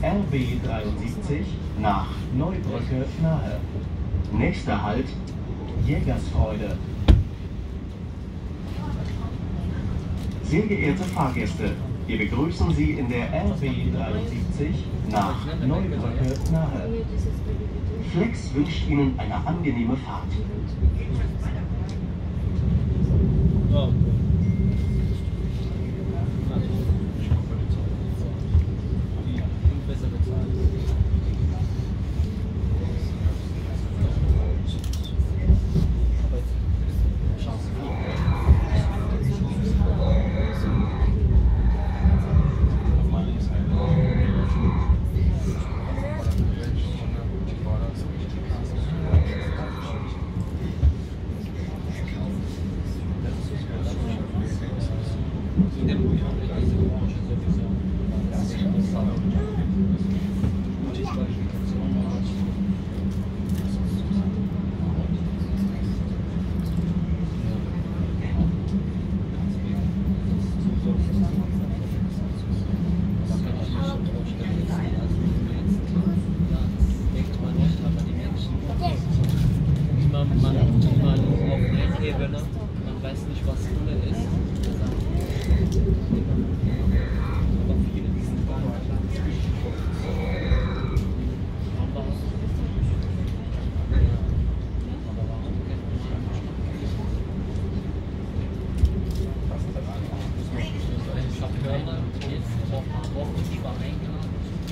RB 73 nach Neubrücke nahe. Nächster Halt Jägersfreude. Sehr geehrte Fahrgäste, wir begrüßen Sie in der RB 73 nach Neubrücke nahe. Flex wünscht Ihnen eine angenehme Fahrt. Man, man, man auf Ebene, man weiß nicht, was Kunde ist. Wochen, ich war eingeladen,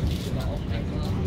ich war auch eingeladen.